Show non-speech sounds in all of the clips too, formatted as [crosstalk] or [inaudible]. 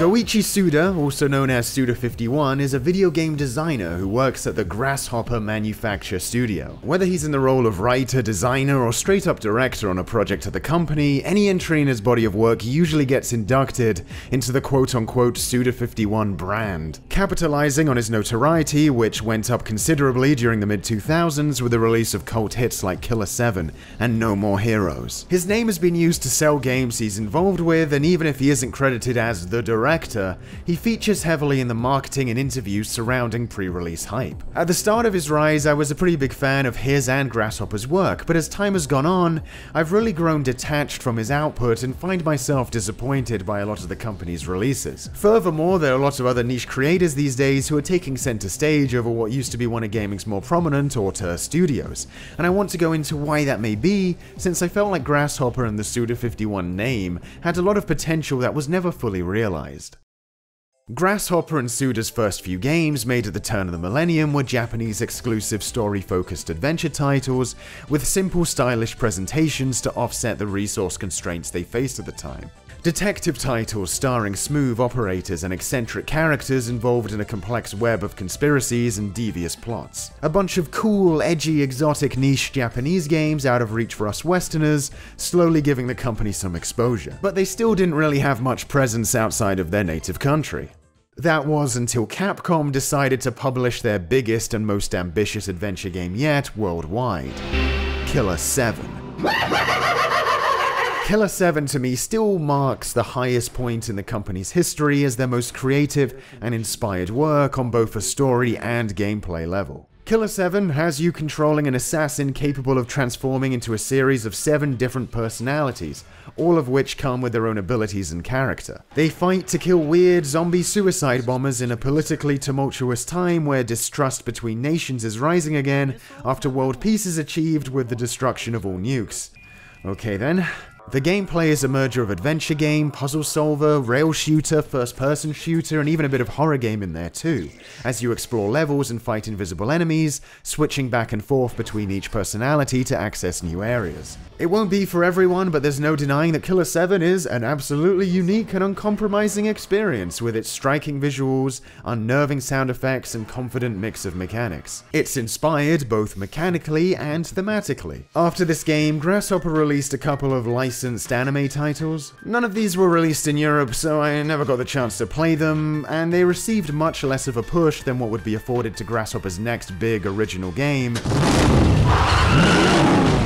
Goichi Suda, also known as Suda51, is a video game designer who works at the Grasshopper Manufacture Studio. Whether he's in the role of writer, designer, or straight up director on a project at the company, any entry in his body of work usually gets inducted into the quote unquote Suda51 brand, capitalizing on his notoriety, which went up considerably during the mid 2000s with the release of cult hits like Killer 7 and No More Heroes. His name has been used to sell games he's involved with, and even if he isn't credited as the director, director, he features heavily in the marketing and interviews surrounding pre-release hype. At the start of his rise, I was a pretty big fan of his and Grasshopper's work, but as time has gone on, I've really grown detached from his output and find myself disappointed by a lot of the company's releases. Furthermore, there are a lot of other niche creators these days who are taking center stage over what used to be one of gaming's more prominent auteur studios, and I want to go into why that may be, since I felt like Grasshopper and the Suda51 name had a lot of potential that was never fully realized. Grasshopper and Suda's first few games, made at the turn of the millennium, were Japanese exclusive story focused adventure titles with simple, stylish presentations to offset the resource constraints they faced at the time. Detective titles starring smooth operators and eccentric characters involved in a complex web of conspiracies and devious plots. A bunch of cool, edgy, exotic, niche Japanese games out of reach for us Westerners, slowly giving the company some exposure. But they still didn't really have much presence outside of their native country. That was until Capcom decided to publish their biggest and most ambitious adventure game yet worldwide Killer 7. [laughs] Killer 7 to me still marks the highest point in the company's history as their most creative and inspired work on both a story and gameplay level. Killer 7 has you controlling an assassin capable of transforming into a series of seven different personalities, all of which come with their own abilities and character. They fight to kill weird zombie suicide bombers in a politically tumultuous time where distrust between nations is rising again after world peace is achieved with the destruction of all nukes. Okay then, the gameplay is a merger of adventure game, puzzle solver, rail shooter, first person shooter, and even a bit of horror game in there too, as you explore levels and fight invisible enemies, switching back and forth between each personality to access new areas. It won't be for everyone, but there's no denying that Killer 7 is an absolutely unique and uncompromising experience with its striking visuals, unnerving sound effects, and confident mix of mechanics. It's inspired both mechanically and thematically. After this game, Grasshopper released a couple of licensed anime titles. None of these were released in Europe, so I never got the chance to play them, and they received much less of a push than what would be afforded to Grasshopper's next big original game.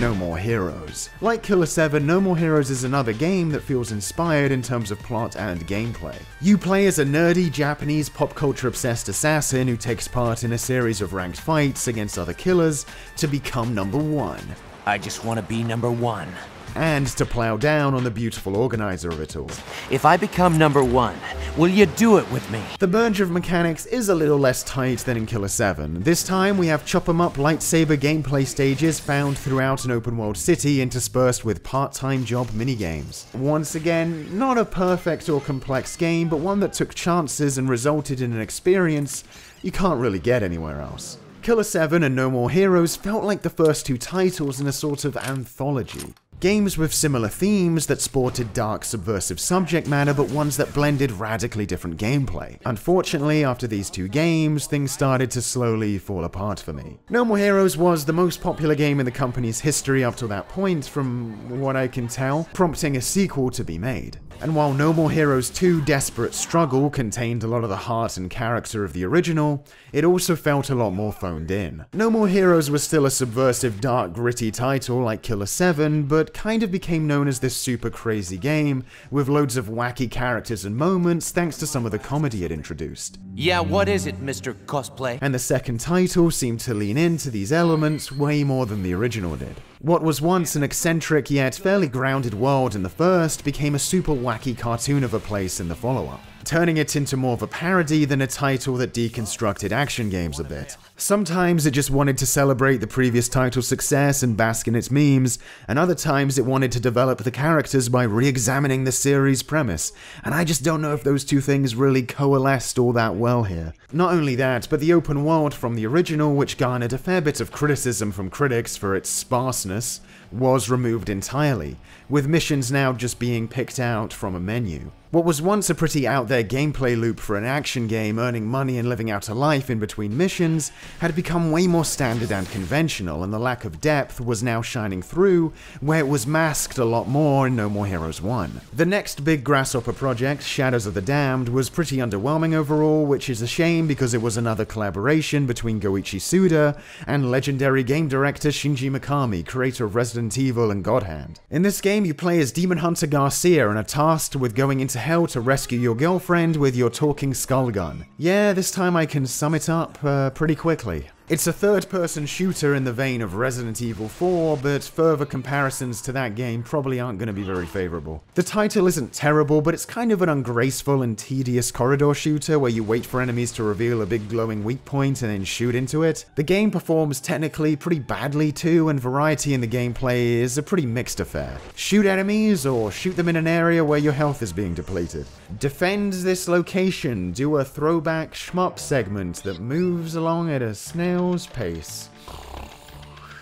No More Heroes. Like Killer 7, No More Heroes is another game that feels inspired in terms of plot and gameplay. You play as a nerdy Japanese pop culture obsessed assassin who takes part in a series of ranked fights against other killers to become number one. I just want to be number one and to plow down on the beautiful organizer of it all. If I become number one, will you do it with me? The merge of mechanics is a little less tight than in Killer 7. This time we have chop 'em up lightsaber gameplay stages found throughout an open world city interspersed with part-time job minigames. Once again, not a perfect or complex game, but one that took chances and resulted in an experience you can't really get anywhere else. Killer 7 and No More Heroes felt like the first two titles in a sort of anthology. Games with similar themes that sported dark subversive subject matter but ones that blended radically different gameplay. Unfortunately, after these two games, things started to slowly fall apart for me. No More Heroes was the most popular game in the company's history up to that point, from what I can tell, prompting a sequel to be made. And while No More Heroes 2 Desperate Struggle contained a lot of the heart and character of the original, it also felt a lot more phoned in. No More Heroes was still a subversive, dark, gritty title like Killer 7, but kind of became known as this super crazy game, with loads of wacky characters and moments thanks to some of the comedy it introduced. Yeah, what is it, Mr. Cosplay? And the second title seemed to lean into these elements way more than the original did. What was once an eccentric yet fairly grounded world in the first became a super wacky cartoon of a place in the follow up turning it into more of a parody than a title that deconstructed action games a bit. Sometimes it just wanted to celebrate the previous title's success and bask in its memes, and other times it wanted to develop the characters by re examining the series' premise, and I just don't know if those two things really coalesced all that well here. Not only that, but the open world from the original, which garnered a fair bit of criticism from critics for its sparseness, was removed entirely, with missions now just being picked out from a menu. What was once a pretty out there gameplay loop for an action game, earning money and living out a life in between missions, had become way more standard and conventional, and the lack of depth was now shining through, where it was masked a lot more in No More Heroes 1. The next big Grasshopper project, Shadows of the Damned, was pretty underwhelming overall, which is a shame because it was another collaboration between Goichi Suda and legendary game director Shinji Mikami, creator of Resident Evil and God Hand. In this game, you play as Demon Hunter Garcia and are tasked with going into hell to rescue your girlfriend with your talking skull gun. Yeah, this time I can sum it up uh, pretty quickly. It's a third person shooter in the vein of Resident Evil 4, but further comparisons to that game probably aren't going to be very favourable. The title isn't terrible, but it's kind of an ungraceful and tedious corridor shooter where you wait for enemies to reveal a big glowing weak point and then shoot into it. The game performs technically pretty badly too, and variety in the gameplay is a pretty mixed affair. Shoot enemies or shoot them in an area where your health is being depleted. Defend this location, do a throwback shmup segment that moves along at a snail pace.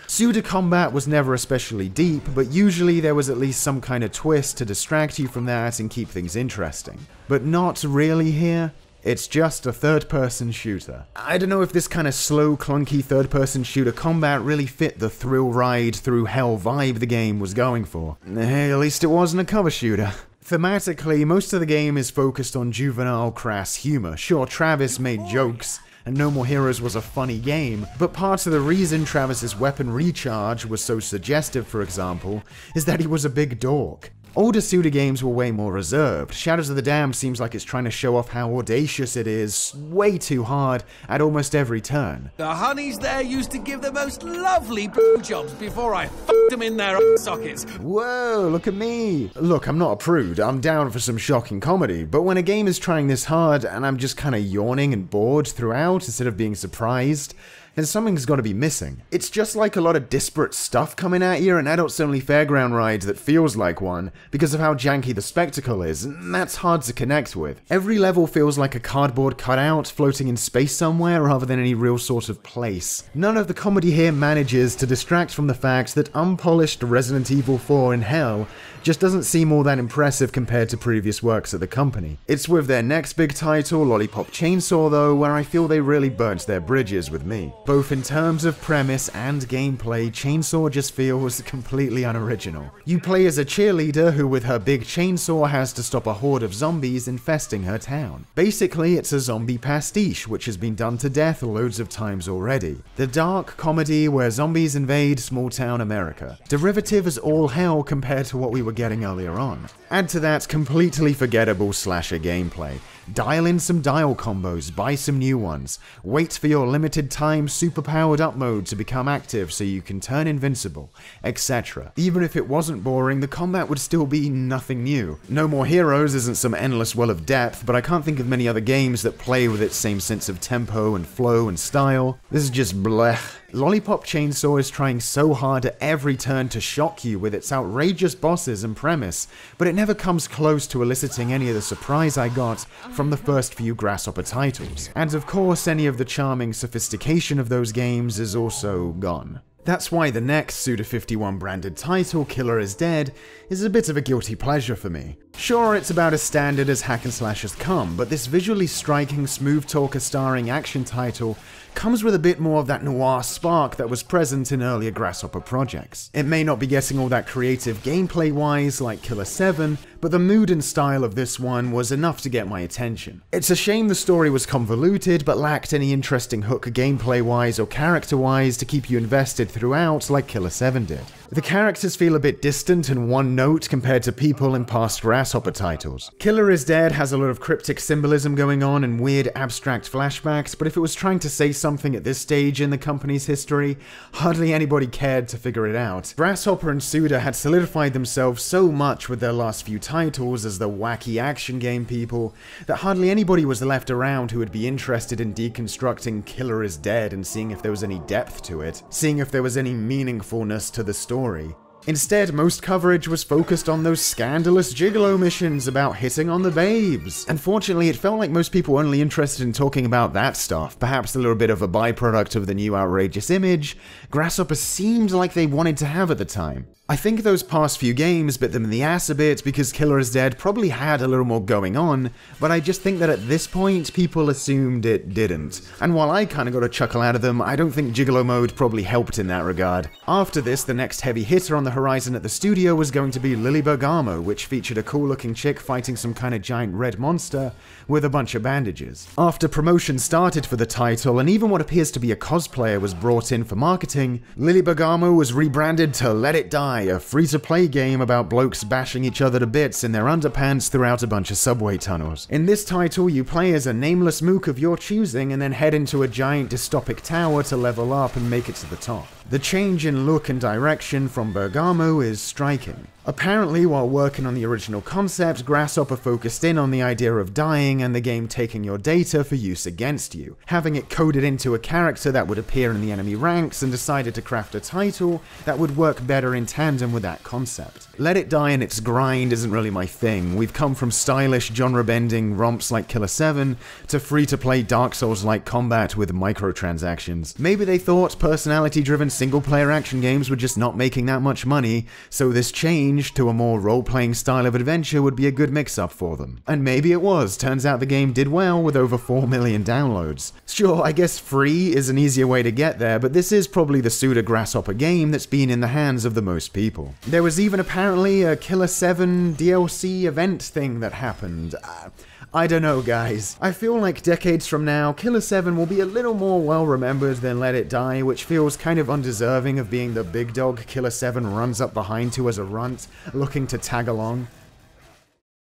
Suda combat was never especially deep, but usually there was at least some kind of twist to distract you from that and keep things interesting. But not really here. It's just a third person shooter. I don't know if this kind of slow, clunky third person shooter combat really fit the thrill ride through hell vibe the game was going for. Hey, at least it wasn't a cover shooter. Thematically, most of the game is focused on juvenile, crass humor. Sure, Travis made jokes, and No More Heroes was a funny game, but part of the reason Travis's weapon recharge was so suggestive, for example, is that he was a big dork. Older Suda games were way more reserved. Shadows of the Damned seems like it's trying to show off how audacious it is, way too hard, at almost every turn. The honeys there used to give the most lovely jobs before I fucked them in their sockets. Whoa, look at me. Look, I'm not a prude, I'm down for some shocking comedy, but when a game is trying this hard and I'm just kinda yawning and bored throughout instead of being surprised, then something's got to be missing. It's just like a lot of disparate stuff coming at you, an adults only fairground ride that feels like one because of how janky the spectacle is, and that's hard to connect with. Every level feels like a cardboard cutout floating in space somewhere rather than any real sort of place. None of the comedy here manages to distract from the fact that unpolished Resident Evil 4 in Hell just doesn't seem all that impressive compared to previous works at the company. It's with their next big title, Lollipop Chainsaw though, where I feel they really burnt their bridges with me. Both in terms of premise and gameplay, Chainsaw just feels [laughs] completely unoriginal. You play as a cheerleader who with her big chainsaw has to stop a horde of zombies infesting her town. Basically, it's a zombie pastiche, which has been done to death loads of times already. The dark comedy where zombies invade small town America. Derivative as all hell compared to what we were getting earlier on. Add to that completely forgettable slasher gameplay. Dial in some dial combos, buy some new ones. Wait for your limited time super powered up mode to become active so you can turn invincible, etc. Even if it wasn't boring, the combat would still be nothing new. No More Heroes isn't some endless well of depth, but I can't think of many other games that play with its same sense of tempo and flow and style. This is just blech. Lollipop Chainsaw is trying so hard at every turn to shock you with its outrageous bosses and premise, but it never comes close to eliciting any of the surprise I got from the first few Grasshopper titles. And of course, any of the charming sophistication of those games is also gone. That's why the next Suda51 branded title, Killer is Dead, is a bit of a guilty pleasure for me. Sure, it's about as standard as hack and slash has come, but this visually striking, smooth talker starring action title comes with a bit more of that noir spark that was present in earlier Grasshopper projects. It may not be getting all that creative gameplay wise like Killer 7, but the mood and style of this one was enough to get my attention. It's a shame the story was convoluted but lacked any interesting hook gameplay wise or character wise to keep you invested throughout like Killer 7 did. The characters feel a bit distant and one note compared to people in past Grasshopper titles. Killer is Dead has a lot of cryptic symbolism going on and weird abstract flashbacks, but if it was trying to say something at this stage in the company's history, hardly anybody cared to figure it out. Grasshopper and Suda had solidified themselves so much with their last few titles as the wacky action game people that hardly anybody was left around who would be interested in deconstructing Killer is Dead and seeing if there was any depth to it, seeing if there was any meaningfulness to the story story. Instead, most coverage was focused on those scandalous gigolo missions about hitting on the babes. Unfortunately, it felt like most people were only interested in talking about that stuff, perhaps a little bit of a byproduct of the new outrageous image Grasshopper seemed like they wanted to have at the time. I think those past few games bit them in the ass a bit because Killer is Dead probably had a little more going on, but I just think that at this point people assumed it didn't. And while I kinda got a chuckle out of them, I don't think Gigolo mode probably helped in that regard. After this, the next heavy hitter on the horizon at the studio was going to be Lily Bergamo, which featured a cool looking chick fighting some kind of giant red monster with a bunch of bandages. After promotion started for the title, and even what appears to be a cosplayer was brought in for marketing, Lily Bergamo was rebranded to Let It Die, a free to play game about blokes bashing each other to bits in their underpants throughout a bunch of subway tunnels. In this title, you play as a nameless mook of your choosing and then head into a giant dystopic tower to level up and make it to the top. The change in look and direction from Bergamo is striking. Apparently, while working on the original concept, Grasshopper focused in on the idea of dying and the game taking your data for use against you, having it coded into a character that would appear in the enemy ranks, and decided to craft a title that would work better in tandem with that concept. Let It Die in its grind isn't really my thing. We've come from stylish, genre bending romps like Killer 7 to free to play Dark Souls like combat with microtransactions. Maybe they thought personality driven single player action games were just not making that much money, so this change to a more role playing style of adventure would be a good mix up for them. And maybe it was, turns out the game did well with over 4 million downloads. Sure, I guess free is an easier way to get there, but this is probably the Suda grasshopper game that's been in the hands of the most people. There was even apparently a Killer 7 DLC event thing that happened. Uh, I don't know, guys. I feel like decades from now, Killer 7 will be a little more well remembered than Let It Die, which feels kind of undeserving of being the big dog Killer 7 runs up behind to as a runt, looking to tag along.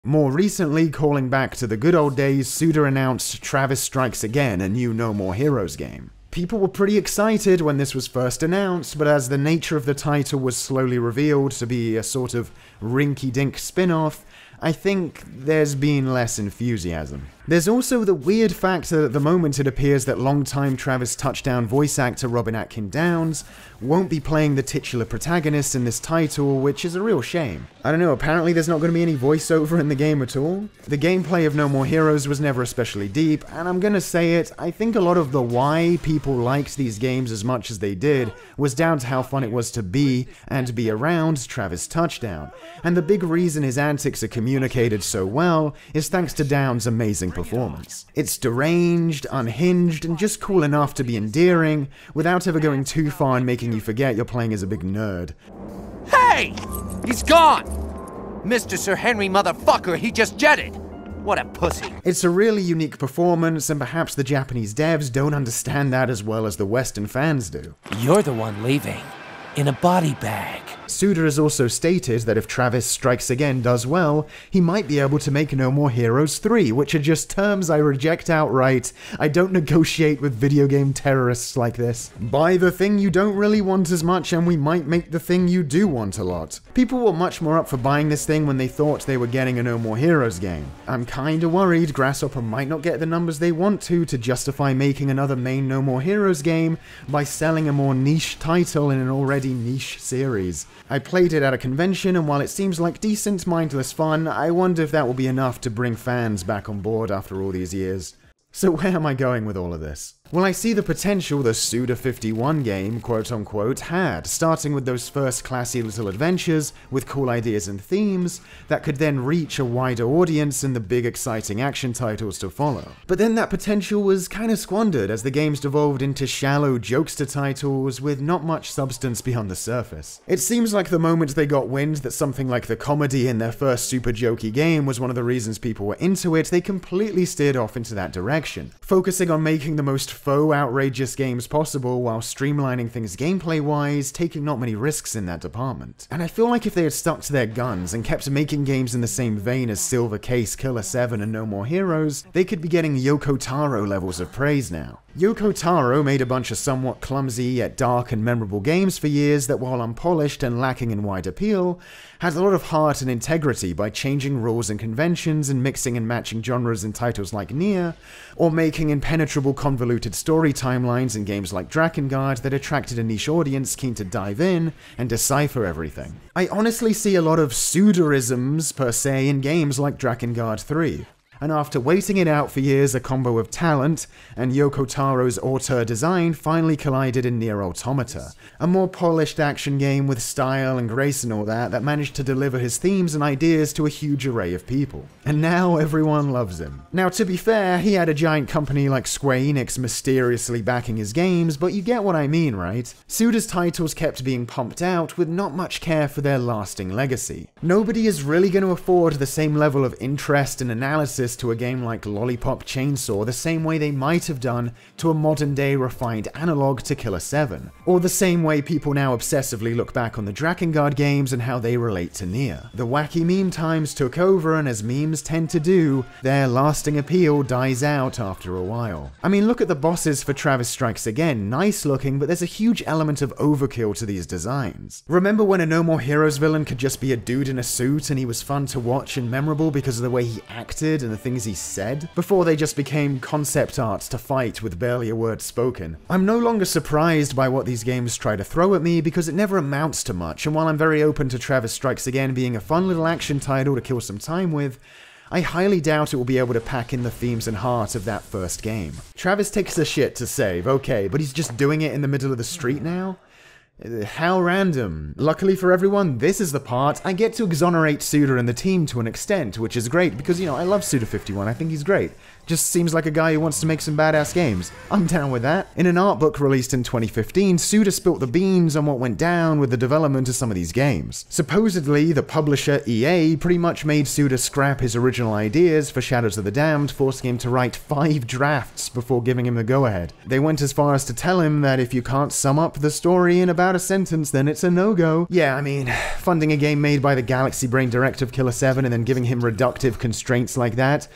More recently, calling back to the good old days, Suda announced Travis Strikes Again, a new No More Heroes game. People were pretty excited when this was first announced, but as the nature of the title was slowly revealed to be a sort of rinky dink spin off, I think there's been less enthusiasm. There's also the weird fact that at the moment it appears that longtime Travis Touchdown voice actor Robin Atkin Downes won't be playing the titular protagonist in this title, which is a real shame. I don't know, apparently there's not going to be any voiceover in the game at all. The gameplay of No More Heroes was never especially deep, and I'm gonna say it, I think a lot of the why people liked these games as much as they did was down to how fun it was to be and be around Travis Touchdown. And the big reason his antics are communicated so well is thanks to Downes' amazing performance. It's deranged, unhinged, and just cool enough to be endearing without ever going too far and making you forget you're playing as a big nerd. Hey! He's gone! Mr. Sir Henry motherfucker, he just jetted! What a pussy. It's a really unique performance, and perhaps the Japanese devs don't understand that as well as the Western fans do. You're the one leaving. In a body bag. Suda has also stated that if Travis Strikes Again does well, he might be able to make No More Heroes 3, which are just terms I reject outright. I don't negotiate with video game terrorists like this. Buy the thing you don't really want as much, and we might make the thing you do want a lot. People were much more up for buying this thing when they thought they were getting a No More Heroes game. I'm kinda worried Grasshopper might not get the numbers they want to to justify making another main No More Heroes game by selling a more niche title in an already niche series. I played it at a convention, and while it seems like decent, mindless fun, I wonder if that will be enough to bring fans back on board after all these years. So where am I going with all of this? Well, I see the potential the Suda51 game, quote unquote, had, starting with those first classy little adventures with cool ideas and themes that could then reach a wider audience in the big exciting action titles to follow. But then that potential was kind of squandered as the games devolved into shallow jokester titles with not much substance beyond the surface. It seems like the moment they got wind that something like the comedy in their first super jokey game was one of the reasons people were into it, they completely steered off into that direction, focusing on making the most faux outrageous games possible while streamlining things gameplay wise, taking not many risks in that department. And I feel like if they had stuck to their guns and kept making games in the same vein as Silver Case, Killer 7, and No More Heroes, they could be getting Yoko Taro levels of praise now. Yoko Taro made a bunch of somewhat clumsy yet dark and memorable games for years that, while unpolished and lacking in wide appeal, had a lot of heart and integrity by changing rules and conventions and mixing and matching genres in titles like Nier, or making impenetrable convoluted story timelines in games like Drakengard that attracted a niche audience keen to dive in and decipher everything. I honestly see a lot of Sudaisms per se in games like Drakengard 3. And after waiting it out for years, a combo of talent and Yoko Taro's auteur design finally collided in Nier Automata, a more polished action game with style and grace and all that that managed to deliver his themes and ideas to a huge array of people. And now everyone loves him. Now, to be fair, he had a giant company like Square Enix mysteriously backing his games, but you get what I mean, right? Suda's titles kept being pumped out with not much care for their lasting legacy. Nobody is really going to afford the same level of interest and analysis to a game like Lollipop Chainsaw the same way they might have done to a modern day refined analog to Killer 7, or the same way people now obsessively look back on the Drakengard games and how they relate to Nier. The wacky meme times took over, and as memes tend to do, their lasting appeal dies out after a while. I mean, look at the bosses for Travis Strikes Again, nice looking, but there's a huge element of overkill to these designs. Remember when a No More Heroes villain could just be a dude in a suit and he was fun to watch and memorable because of the way he acted and the things he said? Before they just became concept art to fight with barely a word spoken. I'm no longer surprised by what these games try to throw at me because it never amounts to much, and while I'm very open to Travis Strikes Again being a fun little action title to kill some time with, I highly doubt it will be able to pack in the themes and heart of that first game. Travis takes a shit to save, okay, but he's just doing it in the middle of the street now? How random. Luckily for everyone, this is the part I get to exonerate Suda and the team to an extent, which is great because, you know, I love Suda51, I think he's great. Just seems like a guy who wants to make some badass games. I'm down with that. In an art book released in 2015, Suda spilt the beans on what went down with the development of some of these games. Supposedly, the publisher EA pretty much made Suda scrap his original ideas for Shadows of the Damned, forcing him to write five drafts before giving him the go-ahead. They went as far as to tell him that if you can't sum up the story in about a sentence, then it's a no-go. Yeah, I mean, funding a game made by the Galaxy Brain director of Killer 7 and then giving him reductive constraints like that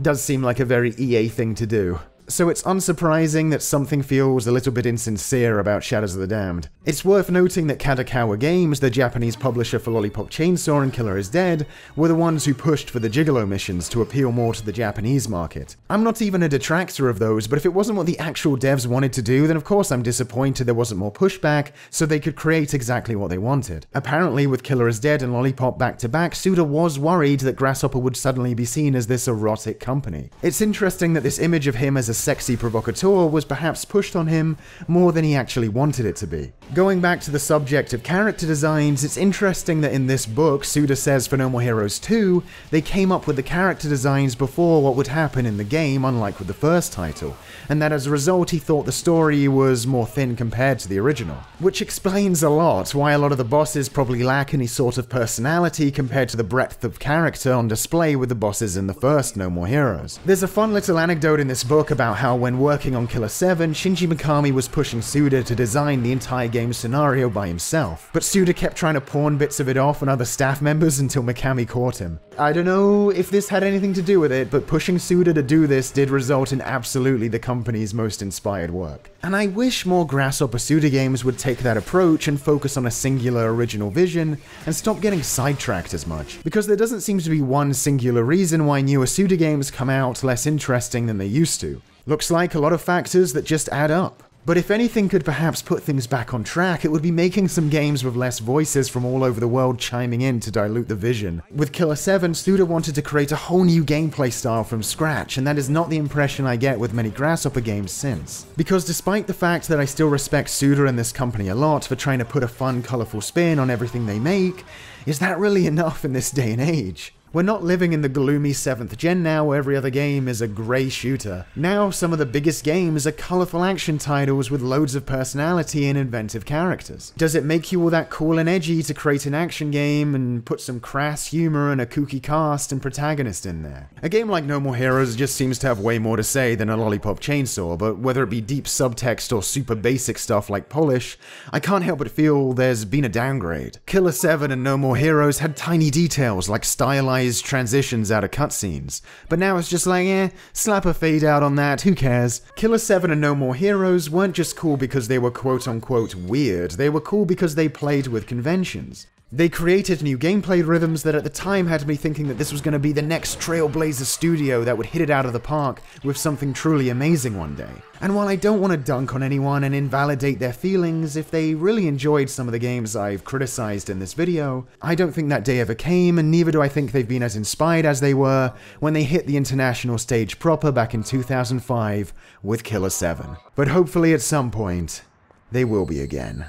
does seem like a very EA thing to do. So it's unsurprising that something feels a little bit insincere about Shadows of the Damned. It's worth noting that Kadokawa Games, the Japanese publisher for Lollipop Chainsaw and Killer is Dead, were the ones who pushed for the Gigolo missions to appeal more to the Japanese market. I'm not even a detractor of those, but if it wasn't what the actual devs wanted to do, then of course I'm disappointed there wasn't more pushback so they could create exactly what they wanted. Apparently, with Killer is Dead and Lollipop back to back, Suda was worried that Grasshopper would suddenly be seen as this erotic company. It's interesting that this image of him as a sexy provocateur was perhaps pushed on him more than he actually wanted it to be. Going back to the subject of character designs, it's interesting that in this book, Suda says for No More Heroes 2, they came up with the character designs before what would happen in the game, unlike with the first title, and that as a result he thought the story was more thin compared to the original. Which explains a lot why a lot of the bosses probably lack any sort of personality compared to the breadth of character on display with the bosses in the first No More Heroes. There's a fun little anecdote in this book about how when working on Killer 7, Shinji Mikami was pushing Suda to design the entire game scenario by himself, but Suda kept trying to pawn bits of it off on other staff members until Mikami caught him. I don't know if this had anything to do with it, but pushing Suda to do this did result in absolutely the company's most inspired work. And I wish more Grasshopper Suda games would take that approach and focus on a singular original vision and stop getting sidetracked as much. Because there doesn't seem to be one singular reason why newer Suda games come out less interesting than they used to. Looks like a lot of factors that just add up. But if anything could perhaps put things back on track, it would be making some games with less voices from all over the world chiming in to dilute the vision. With Killer 7, Suda wanted to create a whole new gameplay style from scratch, and that is not the impression I get with many Grasshopper games since. Because despite the fact that I still respect Suda and this company a lot for trying to put a fun, colourful spin on everything they make, is that really [laughs] enough in this day and age? We're not living in the gloomy 7th gen now where every other game is a grey shooter. Now some of the biggest games are colourful action titles with loads of personality and inventive characters. Does it make you all that cool and edgy to create an action game and put some crass humour and a kooky cast and protagonist in there? A game like No More Heroes just seems to have way more to say than a lollipop chainsaw, but whether it be deep subtext or super basic stuff like polish, I can't help but feel there's been a downgrade. Killer 7 and No More Heroes had tiny details like stylized transitions out of cutscenes. But now it's just like, eh, slap a fade out on that, who cares? Killer 7 and No More Heroes weren't just cool because they were quote unquote weird, they were cool because they played with conventions. They created new gameplay rhythms that at the time had me thinking that this was going to be the next Trailblazer studio that would hit it out of the park with something truly amazing one day. And while I don't want to dunk on anyone and invalidate their feelings, if they really enjoyed some of the games I've criticized in this video, I don't think that day ever came, and neither do I think they've been as inspired as they were when they hit the international stage proper back in 2005 with Killer 7. But hopefully at some point, they will be again.